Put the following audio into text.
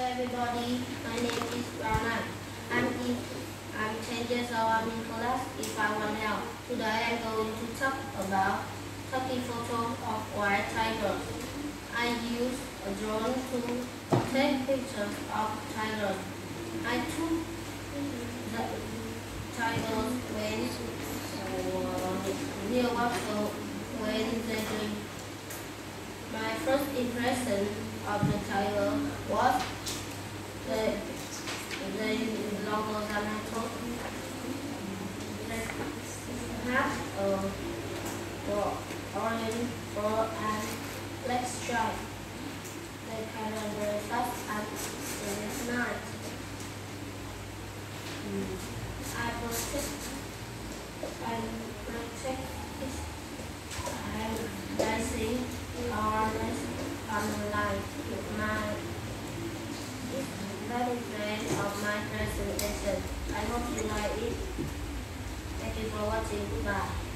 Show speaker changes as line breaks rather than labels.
everybody, my name is Rana. I'm in, I'm 10 years old, I'm in class if I want help. Today I'm going to talk about taking photos of white tigers. I use a drone to take pictures of tigers. I took the tigers when uh, near water when they. My first impression of the tiger was they, they They have broad orange fur and can run very fast and very night. I protect and protect it and dancing harness online. My that is the end of my presentation. I hope you like it. Thank you for watching. Goodbye.